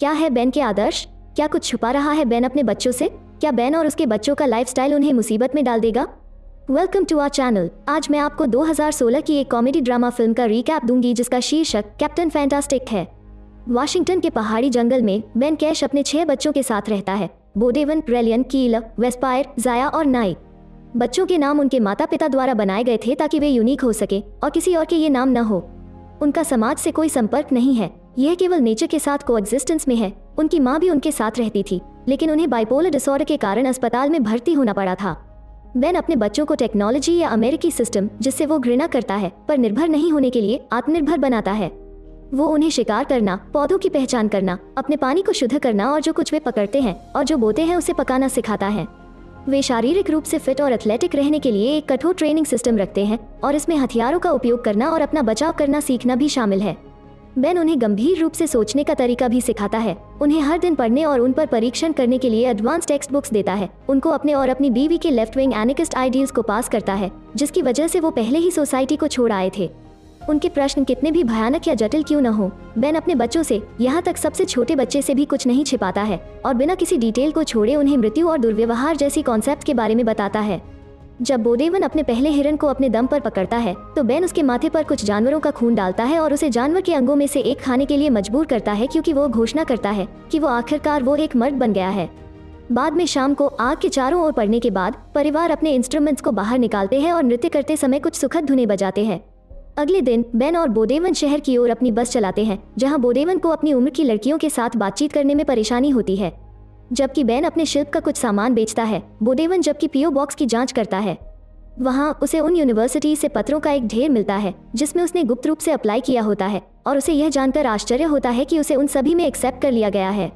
क्या है बेन के आदर्श? क्या कुछ छुपा रहा है बेन अपने बच्चों से? क्या बेन और उसके बच्चों का लाइफस्टाइल उन्हें मुसीबत में डाल देगा? वेलकम टू आर चैनल आज मैं आपको 2016 की एक कॉमेडी ड्रामा फ़िल्म का रिकैप दूँगी जिसका शीर्षक कैप्टन फैंटास्टिक है। वाशिंगटन के पहाड़ी जंगल में बेन कैश अपने छह बच्चों के साथ रहता है। बोडेवन रेलियन कील वेस्पायर जाया और नाई बच्चों के नाम उनके माता पिता द्वारा बनाए गए थे ताकि वे यूनिक हो सके और किसी और के ये नाम न हो। उनका समाज से कोई संपर्क नहीं है। यह केवल नेचर के साथ को में है। उनकी माँ भी उनके साथ रहती थी, लेकिन उन्हें बाइपोलर डिसऑर्डर के कारण अस्पताल में भर्ती होना पड़ा था। बेन अपने बच्चों को टेक्नोलॉजी या अमेरिकी सिस्टम जिससे वो घृणा करता है, पर निर्भर नहीं होने के लिए आत्मनिर्भर बनाता है। वो उन्हें शिकार करना, पौधों की पहचान करना, अपने पानी को शुद्ध करना और जो कुछ वे पकड़ते हैं और जो बोते हैं उसे पकाना सिखाता है। वे शारीरिक रूप से फिट और एथलेटिक रहने के लिए एक कठोर ट्रेनिंग सिस्टम रखते हैं और इसमें हथियारों का उपयोग करना और अपना बचाव करना सीखना भी शामिल है। बेन उन्हें गंभीर रूप से सोचने का तरीका भी सिखाता है। उन्हें हर दिन पढ़ने और उन पर परीक्षण करने के लिए एडवांस टेक्स्ट बुक्स देता है। उनको अपने और अपनी बीवी के लेफ़्ट विंग एनिकिस्ट आइडियल्स को पास करता है, जिसकी वजह से वो पहले ही सोसाइटी को छोड़ आए थे। उनके प्रश्न कितने भी भयानक या जटिल क्यों न हो बेन अपने बच्चों से यहाँ तक सबसे छोटे बच्चे से भी कुछ नहीं छिपाता है और बिना किसी डिटेल को छोड़े उन्हें मृत्यु और दुर्व्यवहार जैसी कॉन्सेप्ट के बारे में बताता है। जब बोदेवन अपने पहले हिरन को अपने दम पर पकड़ता है तो बेन उसके माथे पर कुछ जानवरों का खून डालता है और उसे जानवर के अंगों में से एक खाने के लिए मजबूर करता है क्योंकि वो घोषणा करता है कि वो आखिरकार वो एक मर्द बन गया है। बाद में शाम को आग के चारों ओर पड़ने के बाद, परिवार अपने इंस्ट्रूमेंट्स को बाहर निकालते हैं और नृत्य करते समय कुछ सुखद धुने बजाते हैं। अगले दिन, बेन और बोदेवन शहर की ओर अपनी बस चलाते हैं, जहाँ बोदेवन को अपनी उम्र की लड़कियों के साथ बातचीत करने में परेशानी होती है। जबकि बेन अपने शिल्प का कुछ सामान बेचता है। बोदेवन जबकि पीओ बॉक्स की जाँच करता है। वहाँ उसे उन यूनिवर्सिटी से पत्रों का एक ढेर मिलता है, जिसमें उसने गुप्त रूप से अप्लाई किया होता है, और उसे यह जानकर आश्चर्य होता है कि उसे उन सभी में एक्सेप्ट कर लिया गया है।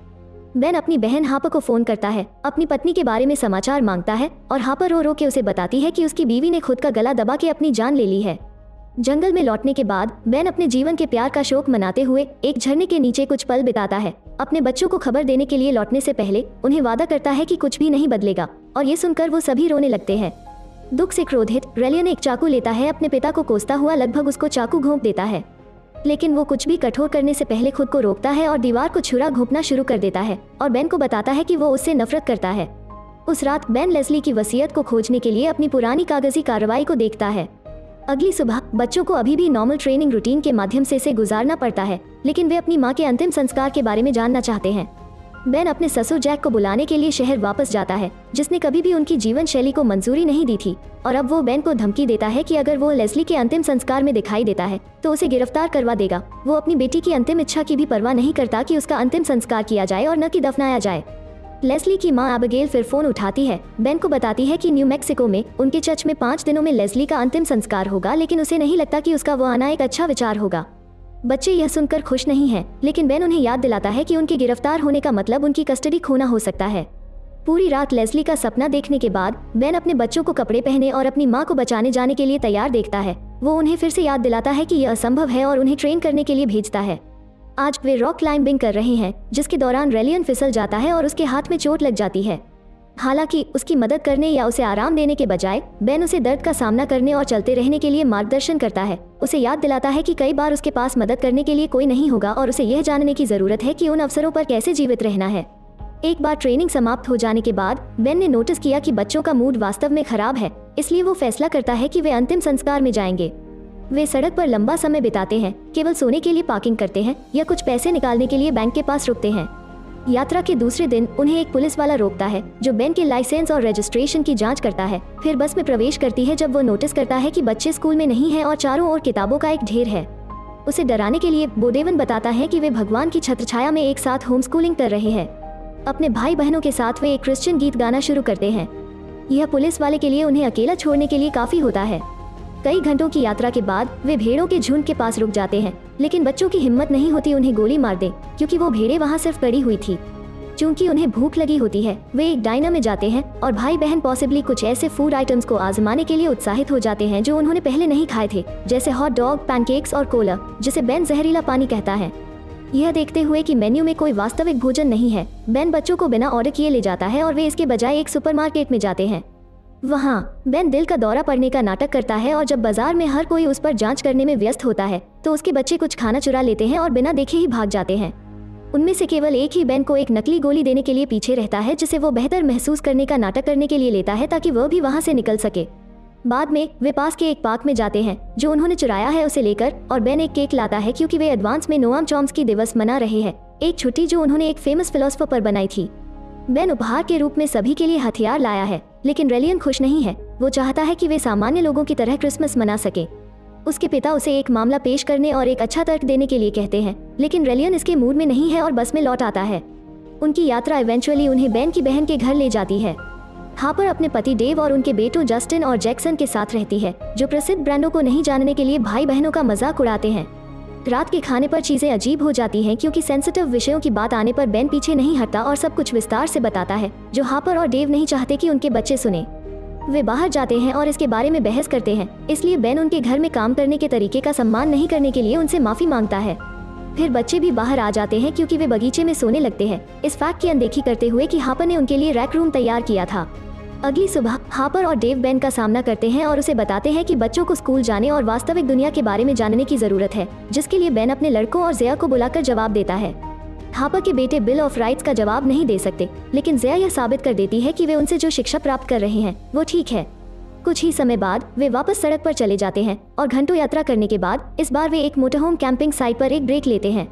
बेन अपनी बहन हापर को फ़ोन करता है, अपनी पत्नी के बारे में समाचार माँगता है, और हापर रो रो के उसे बताती है कि उसकी बीवी ने खुद का गला दबा के अपनी जान ले ली है। जंगल में लौटने के बाद बेन अपने जीवन के प्यार का शोक मनाते हुए एक झरने के नीचे कुछ पल बिताता है। अपने बच्चों को खबर देने के लिए लौटने से पहले, उन्हें वादा करता है कि कुछ भी नहीं बदलेगा, और ये सुनकर वो सभी रोने लगते हैं। दुख से क्रोधित, रेलियन एक चाकू लेता है, अपने पिता को कोसता हुआ लगभग उसको चाकू घोंप देता है। लेकिन वो कुछ भी कठोर करने से पहले खुद को रोकता है और दीवार को छुरा घोपना शुरू कर देता है, और बेन को बताता है कि वो उससे नफरत करता है। उस रात बेन लेस्ली की वसीयत को खोजने के लिए अपनी पुरानी कागज़ी कार्रवाई को देखता है। अगली सुबह, बच्चों को अभी भी नॉर्मल ट्रेनिंग रूटीन के माध्यम से इसे गुजारना पड़ता है, लेकिन वे अपनी माँ के अंतिम संस्कार के बारे में जानना चाहते हैं। बेन अपने ससुर जैक को बुलाने के लिए शहर वापस जाता है, जिसने कभी भी उनकी जीवन शैली को मंजूरी नहीं दी थी, और अब वो बेन को धमकी देता है कि अगर वो लेस्ली के अंतिम संस्कार में दिखाई देता है तो उसे गिरफ़्तार करवा देगा। वो अपनी बेटी की अंतिम इच्छा की भी परवाह नहीं करता कि उसका अंतिम संस्कार किया जाए और न कि दफनाया जाए। लेस्ली की माँ एबेगेल फिर फ़ोन उठाती है। बेन को बताती है कि न्यू मैक्सिको में उनके चर्च में पाँच दिनों में लेस्ली का अंतिम संस्कार होगा लेकिन उसे नहीं लगता कि उसका वो आना एक अच्छा विचार होगा। बच्चे यह सुनकर खुश नहीं हैं, लेकिन बेन उन्हें याद दिलाता है कि उनके गिरफ़्तार होने का मतलब उनकी कस्टडी खोना हो सकता है। पूरी रात लेस्ली का सपना देखने के बाद बेन अपने बच्चों को कपड़े पहने और अपनी माँ को बचाने जाने के लिए तैयार देखता है। वो उन्हें फिर से याद दिलाता है कि यह असंभव है और उन्हें ट्रेन करने के लिए भेजता है। आज वे रॉक क्लाइंबिंग कर रहे हैं, जिसके दौरान रेलियन फिसल जाता है और उसके हाथ में चोट लग जाती है। हालाँकि उसकी मदद करने या उसे आराम देने के बजाय बेन उसे दर्द का सामना करने और चलते रहने के लिए मार्गदर्शन करता है। उसे याद दिलाता है कि कई बार उसके पास मदद करने के लिए कोई नहीं होगा और उसे यह जानने की ज़रूरत है कि उन अवसरों पर कैसे जीवित रहना है। एक बार ट्रेनिंग समाप्त हो जाने के बाद बेन ने नोटिस किया कि बच्चों का मूड वास्तव में खराब है, इसलिए वो फैसला करता है कि वे अंतिम संस्कार में जाएँगे। वे सड़क पर लंबा समय बिताते हैं, केवल सोने के लिए पार्किंग करते हैं, या कुछ पैसे निकालने के लिए बैंक के पास रुकते हैं। यात्रा के दूसरे दिन उन्हें एक पुलिस वाला रोकता है, जो बेन के लाइसेंस और रजिस्ट्रेशन की जाँच करता है। फिर बस में प्रवेश करती है जब वो नोटिस करता है कि बच्चे स्कूल में नहीं है और चारों ओर किताबों का एक ढेर है। उसे डराने के लिए बोदेवन बताता है कि वे भगवान की छत्रछाया में एक साथ होम स्कूलिंग कर रहे हैं। अपने भाई बहनों के साथ वे एक क्रिश्चियन गीत गाना शुरू करते हैं। यह पुलिस वाले के लिए उन्हें अकेला छोड़ने के लिए काफ़ी होता है। कई घंटों की यात्रा के बाद वे भेड़ों के झुंड के पास रुक जाते हैं, लेकिन बच्चों की हिम्मत नहीं होती उन्हें गोली मार दे, क्योंकि वो भेड़े वहाँ सिर्फ़ पड़ी हुई थी। चूँकि उन्हें भूख लगी होती है, वे एक डाइना में जाते हैं और भाई बहन पॉसिबली कुछ ऐसे फ़ूड आइटम्स को आजमाने के लिए उत्साहित हो जाते हैं जो उन्होंने पहले नहीं खाए थे, जैसे हॉट डॉग पैनकेक्स और कोला जिसे बेन जहरीला पानी कहता है। यह देखते हुए कि मेन्यू में कोई वास्तविक भोजन नहीं है बेन बच्चों को बिना ऑर्डर किए ले जाता है और वे इसके बजाय एक सुपरमार्केट में जाते हैं। वहाँ बेन दिल का दौरा पड़ने का नाटक करता है और जब बाज़ार में हर कोई उस पर जाँच करने में व्यस्त होता है तो उसके बच्चे कुछ खाना चुरा लेते हैं और बिना देखे ही भाग जाते हैं। उनमें से केवल एक ही बेन को एक नकली गोली देने के लिए पीछे रहता है, जिसे वो बेहतर महसूस करने का नाटक करने के लिए लेता है ताकि वह भी वहाँ से निकल सके। बाद में, वे पास के एक पार्क में जाते हैं, जो उन्होंने चुराया है उसे लेकर, और बेन एक केक लाता है क्योंकि वे एडवांस में नोआम चॉम्स की दिवस मना रहे हैं, एक छुट्टी जो उन्होंने एक फ़ेमस फिलोसफर पर बनाई थी। बेन उपहार के रूप में सभी के लिए हथियार लाया है। लेकिन रेलियन खुश नहीं है। वो चाहता है कि वे सामान्य लोगों की तरह क्रिसमस मना सके। उसके पिता उसे एक मामला पेश करने और एक अच्छा तर्क देने के लिए कहते हैं, लेकिन रेलियन इसके मूड में नहीं है और बस में लौट आता है। उनकी यात्रा इवेंचुअली उन्हें बेन की बहन के घर ले जाती है। हापर अपने पति डेव और उनके बेटों जस्टिन और जैक्सन के साथ रहती है, जो प्रसिद्ध ब्रांडों को नहीं जानने के लिए भाई बहनों का मज़ाक उड़ाते हैं। रात के खाने पर चीज़ें अजीब हो जाती हैं क्योंकि सेंसिटिव विषयों की बात आने पर बेन पीछे नहीं हटता और सब कुछ विस्तार से बताता है, जो हापर और डेव नहीं चाहते कि उनके बच्चे सुने। वे बाहर जाते हैं और इसके बारे में बहस करते हैं, इसलिए बेन उनके घर में काम करने के तरीके का सम्मान नहीं करने के लिए उनसे माफ़ी माँगता है। फिर बच्चे भी बाहर आ जाते हैं क्योंकि वे बगीचे में सोने लगते हैं। इस फैक्ट की अनदेखी करते हुए कि हापर ने उनके लिए रैक रूम तैयार किया था। अगली सुबह हापर और डेव बेन का सामना करते हैं और उसे बताते हैं कि बच्चों को स्कूल जाने और वास्तविक दुनिया के बारे में जानने की ज़रूरत है, जिसके लिए बेन अपने लड़कों और जया को बुलाकर जवाब देता है। हापर के बेटे बिल ऑफ़ राइट्स का जवाब नहीं दे सकते, लेकिन जया यह साबित कर देती है कि वे उनसे जो शिक्षा प्राप्त कर रहे हैं, वो ठीक है। कुछ ही समय बाद वे वापस सड़क पर चले जाते हैं और घंटों यात्रा करने के बाद इस बार वे एक मोटरहोम कैंपिंग साइट पर एक ब्रेक लेते हैं।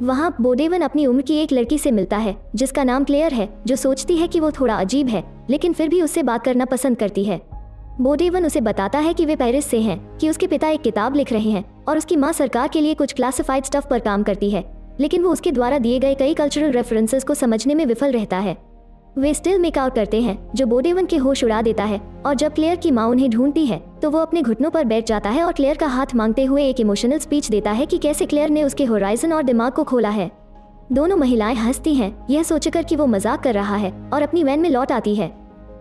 वहाँ बोडेवन अपनी उम्र की एक लड़की से मिलता है जिसका नाम क्लेयर है जो सोचती है कि वो थोड़ा अजीब है लेकिन फिर भी उससे बात करना पसंद करती है। बोडेवन उसे बताता है कि वे पेरिस से हैं, कि उसके पिता एक किताब लिख रहे हैं और उसकी माँ सरकार के लिए कुछ क्लासिफाइड स्टफ़ पर काम करती है लेकिन वो उसके द्वारा दिए गए कई कल्चरल रेफरेंसेस को समझने में विफल रहता है। वे स्टिल मेकआउट करते हैं, जो बोडेवन के होश उड़ा देता है, और जब क्लेयर की माँ उन्हें ढूंढती है तो वो अपने घुटनों पर बैठ जाता है और क्लेयर का हाथ मांगते हुए एक इमोशनल स्पीच देता है कि कैसे क्लेयर ने उसके होराइजन और दिमाग को खोला है। दोनों महिलाएँ हंसती हैं, यह सोचकर कि वो मज़ाक कर रहा है, और अपनी वैन में लौट आती है।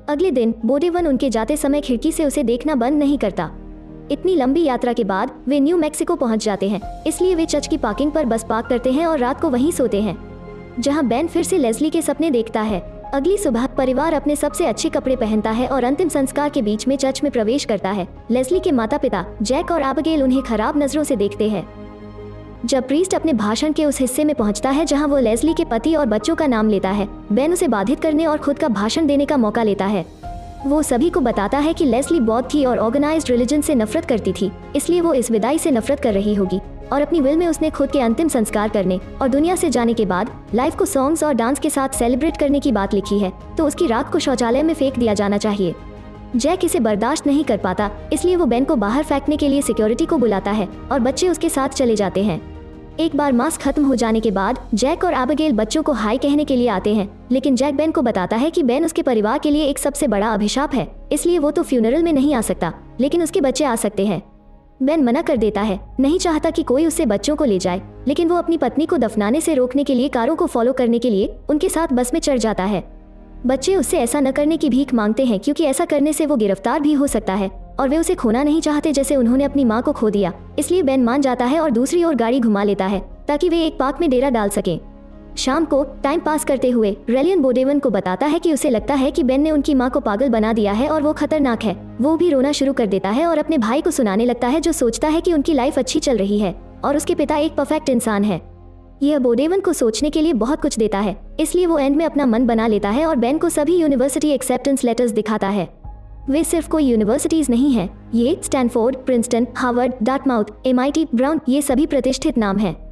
अगले दिन बोडेवन उनके जाते समय खिड़की से उसे देखना बंद नहीं करता। इतनी लंबी यात्रा के बाद, वे न्यू मैक्सिको पहुँच जाते हैं, इसलिए वे चर्च की पार्किंग पर बस पार्क करते हैं और रात को वहीं सोते हैं। जहाँ बेन फिर से लेस्ली के सपने देखता है अगली सुबह परिवार अपने सबसे अच्छे कपड़े पहनता है और अंतिम संस्कार के बीच में चर्च में प्रवेश करता है। लेस्ली के माता पिता जैक और आबगेल उन्हें खराब नज़रों से देखते हैं। जब प्रीस्ट अपने भाषण के उस हिस्से में पहुँचता है, जहाँ वो लेस्ली के पति और बच्चों का नाम लेता है, बेन उसे बाधित करने और खुद का भाषण देने का मौका लेता है। वो सभी को बताता है कि लेस्ली बौद्ध थी और ऑर्गेनाइज्ड रिलीजन से नफरत करती थी, इसलिए वो इस विदाई से नफरत कर रही होगी। और अपनी विल में उसने खुद के अंतिम संस्कार करने और दुनिया से जाने के बाद लाइफ को सॉन्ग्स और डांस के साथ सेलिब्रेट करने की बात लिखी है तो उसकी रात को शौचालय में फेंक दिया जाना चाहिए। जैक इसे बर्दाश्त नहीं कर पाता, इसलिए वो बेन को बाहर फेंकने के लिए सिक्योरिटी को बुलाता है और बच्चे उसके साथ चले जाते हैं। एक बार मास्क खत्म हो जाने के बाद, जैक और आबगेल बच्चों को हाई कहने के लिए आते हैं, लेकिन जैक बेन को बताता है कि बेन उसके परिवार के लिए एक सबसे बड़ा अभिशाप है, इसलिए वो तो फ्यूनरल में नहीं आ सकता, लेकिन उसके बच्चे आ सकते हैं। बेन मना कर देता है, नहीं चाहता कि कोई उससे बच्चों को ले जाए, लेकिन वो अपनी पत्नी को दफनाने से रोकने के लिए कारों को फॉलो करने के लिए उनके साथ बस में चढ़ जाता है। बच्चे उससे ऐसा न करने की भीख मांगते हैं क्योंकि ऐसा करने से वो गिरफ़्तार भी हो सकता है, और वे उसे खोना नहीं चाहते जैसे उन्होंने अपनी माँ को खो दिया। इसलिए बेन मान जाता है और दूसरी ओर गाड़ी घुमा लेता है, ताकि वे एक पार्क में डेरा डाल सकें। शाम को टाइम पास करते हुए रेलियन बोडेवन को बताता है कि उसे लगता है कि बेन ने उनकी माँ को पागल बना दिया है और वो खतरनाक है। वो भी रोना शुरू कर देता है और अपने भाई को सुनाने लगता है जो सोचता है कि उनकी लाइफ अच्छी चल रही है और उसके पिता एक परफेक्ट इंसान है। यह बोडेवन को सोचने के लिए बहुत कुछ देता है, इसलिए वो एंड में अपना मन बना लेता है और बेन को सभी यूनिवर्सिटी एक्सेप्टेंस लेटर्स दिखाता है। वे सिर्फ़ कोई यूनिवर्सिटीज नहीं है, ये स्टैनफोर्ड प्रिंसटन हार्वर्ड डार्टमाउथ एम ब्राउन ये सभी प्रतिष्ठित नाम हैं।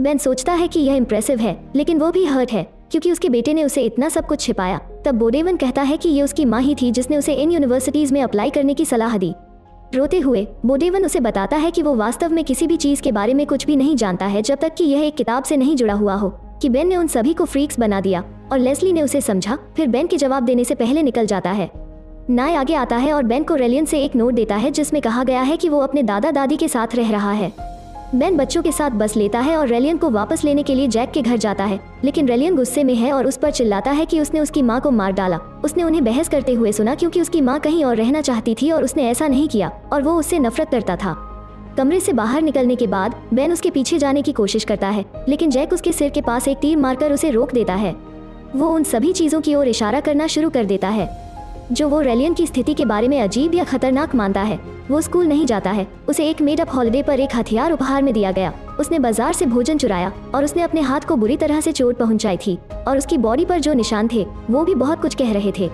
बेन सोचता है कि यह इम्प्रेसिव है, लेकिन वो भी हर्ट है, क्योंकि उसके बेटे ने उसे इतना सब कुछ छिपाया। तब बोडेवन कहता है कि ये उसकी माँ ही थी जिसने उसे इन यूनिवर्सिटीज में अप्लाई करने की सलाह दी। रोते हुए बोडेवन उसे बताता है कि वो वास्तव में किसी भी चीज़ के बारे में कुछ भी नहीं जानता है, जब तक कि यह एक किताब से नहीं जुड़ा हुआ हो, कि बेन ने उन सभी को फ्रीक्स बना दिया, और लेस्ली ने उसे समझा, फिर बेन के जवाब देने से पहले निकल जाता है। नाय आगे आता है और बेन को रेलियन से एक नोट देता है, जिसमें कहा गया है कि वो अपने दादा दादी के साथ रह रहा है। बेन बच्चों के साथ बस लेता है और रेलियन को वापस लेने के लिए जैक के घर जाता है। लेकिन रेलियन गुस्से में है और उस पर चिल्लाता है कि उसने उसकी माँ को मार डाला। उसने उन्हें बहस करते हुए सुना क्योंकि उसकी माँ कहीं और रहना चाहती थी और उसने ऐसा नहीं किया और वो उससे नफरत करता था। कमरे से बाहर निकलने के बाद बेन उसके पीछे जाने की कोशिश करता है, लेकिन जैक उसके सिर के पास एक तीर मारकर उसे रोक देता है। वो उन सभी चीज़ों की ओर इशारा करना शुरू कर देता है। जो वो रेलियन की स्थिति के बारे में अजीब या खतरनाक मानता है। वो स्कूल नहीं जाता है। उसे एक मेड अप हॉलिडे पर एक हथियार उपहार में दिया गया। उसने बाज़ार से भोजन चुराया और उसने अपने हाथ को बुरी तरह से चोट पहुंचाई थी और उसकी बॉडी पर जो निशान थे, वो भी बहुत कुछ कह रहे थे।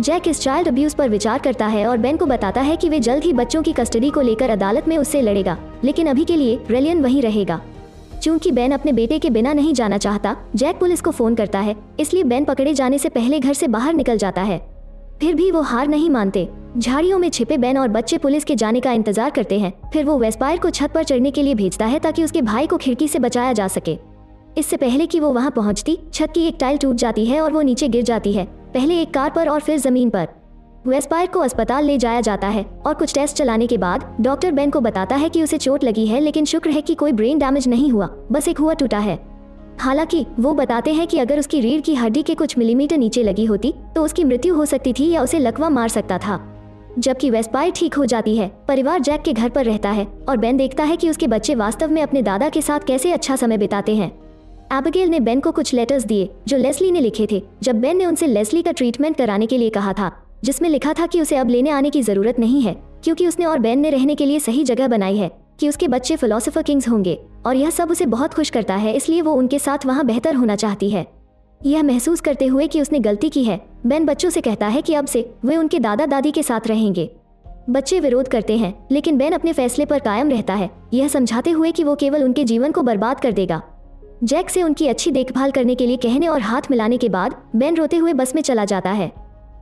जैक इस चाइल्ड अब्यूज पर विचार करता है और बेन को बताता है कि वे जल्द ही बच्चों की कस्टडी को लेकर अदालत में उससे लड़ेगा, लेकिन अभी के लिए रेलियन वहीं रहेगा। चूँकि बेन अपने बेटे के बिना नहीं जाना चाहता, जैक पुलिस को फ़ोन करता है, इसलिए बेन पकड़े जाने से पहले घर से बाहर निकल जाता है। फिर भी वो हार नहीं मानते। झाड़ियों में छिपे बेन और बच्चे पुलिस के जाने का इंतज़ार करते हैं। फिर वो वेस्पायर को छत पर चढ़ने के लिए भेजता है ताकि उसके भाई को खिड़की से बचाया जा सके। इससे पहले कि वो वहाँ पहुँचती, छत की एक टाइल टूट जाती है और वो नीचे गिर जाती है, पहले एक कार पर और फिर ज़मीन पर। वेस्पायर को अस्पताल ले जाया जाता है और कुछ टेस्ट चलाने के बाद डॉक्टर बेन को बताता है कि उसे चोट लगी है, लेकिन शुक्र है कि कोई ब्रेन डैमेज नहीं हुआ, बस एक हुआ टूटा है। हालाँकि, वो बताते हैं कि अगर उसकी रीढ़ की हड्डी के कुछ मिलीमीटर नीचे लगी होती तो उसकी मृत्यु हो सकती थी या उसे लकवा मार सकता था। जबकि वेस्पायर ठीक हो जाती है, परिवार जैक के घर पर रहता है, और बेन देखता है कि उसके बच्चे वास्तव में अपने दादा के साथ कैसे अच्छा समय बिताते हैं। एबगेल ने बेन को कुछ लेटर्स दिए, जो लेस्ली ने लिखे थे, जब बेन ने उनसे लेस्ली का ट्रीटमेंट कराने के लिए कहा था, जिसमें लिखा था कि उसे अब लेने आने की ज़रूरत नहीं है, क्योंकि उसने और बेन ने रहने के लिए सही जगह बनाई है। कि उसके बच्चे फिलोसोफर किंग्स होंगे, और यह सब उसे बहुत खुश करता है, इसलिए वो उनके साथ वहाँ बेहतर होना चाहती है। यह महसूस करते हुए कि उसने गलती की है, बेन बच्चों से कहता है कि अब से वे उनके दादा दादी के साथ रहेंगे। बच्चे विरोध करते हैं, लेकिन बेन अपने फैसले पर कायम रहता है, यह समझाते हुए कि वो केवल उनके जीवन को बर्बाद कर देगा। जैक से उनकी अच्छी देखभाल करने के लिए कहने और हाथ मिलाने के बाद, बेन रोते हुए बस में चला जाता है।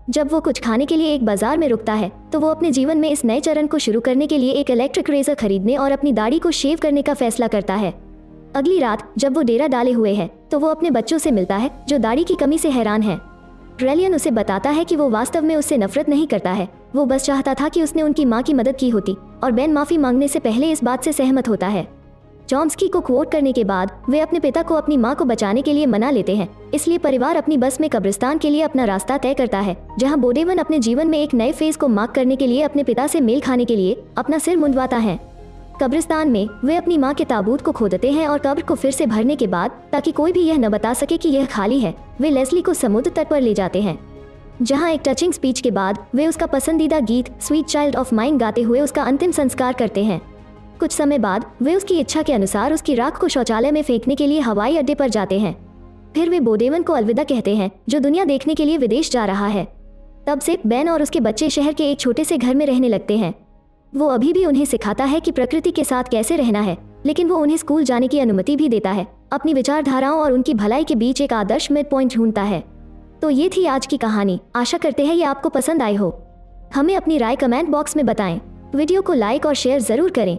जब वो कुछ खाने के लिए एक बाज़ार में रुकता है तो वो अपने जीवन में इस नए चरण को शुरू करने के लिए एक इलेक्ट्रिक रेजर खरीदने और अपनी दाढ़ी को शेव करने का फैसला करता है। अगली रात, जब वो डेरा डाले हुए है तो वो अपने बच्चों से मिलता है, जो दाढ़ी की कमी से हैरान है। रेलियन उसे बताता है कि वो वास्तव में उससे नफरत नहीं करता है। वो बस चाहता था कि उसने उनकी माँ की मदद की होती, और बेन माफ़ी मांगने से पहले इस बात से सहमत होता है। चॉम्स्की को कोट करने के बाद वे अपने पिता को अपनी माँ को बचाने के लिए मना लेते हैं। इसलिए परिवार अपनी बस में कब्रिस्तान के लिए अपना रास्ता तय करता है, जहाँ बोडेवन अपने जीवन में एक नए फ़ेज़ को मार्क करने के लिए अपने पिता से मेल खाने के लिए अपना सिर मुंडवाता है। कब्रिस्तान में वे अपनी माँ के ताबूत को खोदते हैं और कब्र को फिर से भरने के बाद, ताकि कोई भी यह न बता सके कि यह खाली है, वे लेस्ली को समुद्र तट पर ले जाते हैं। जहाँ एक टचिंग स्पीच के बाद वे उसका पसंदीदा गीत, स्वीट चाइल्ड ऑफ़ माइंड गाते हुए उसका अंतिम संस्कार करते हैं। कुछ समय बाद वे उसकी इच्छा के अनुसार उसकी राख को शौचालय में फेंकने के लिए हवाई अड्डे पर जाते हैं। फिर वे बोडेवन को अलविदा कहते हैं, जो दुनिया देखने के लिए विदेश जा रहा है। तब से बैन और उसके बच्चे शहर के एक छोटे से घर में रहने लगते हैं। वो अभी भी उन्हें सिखाता है कि प्रकृति के साथ कैसे रहना है, लेकिन वो उन्हें स्कूल जाने की अनुमति भी देता है, अपनी विचारधाराओं और उनकी भलाई के बीच एक आदर्श मिड पॉइंट ढूंढता है। तो ये थी आज की कहानी। आशा करते हैं ये आपको पसंद आई हो। हमें अपनी राय कमेंट बॉक्स में बताएँ। वीडियो को लाइक और शेयर ज़रूर करें।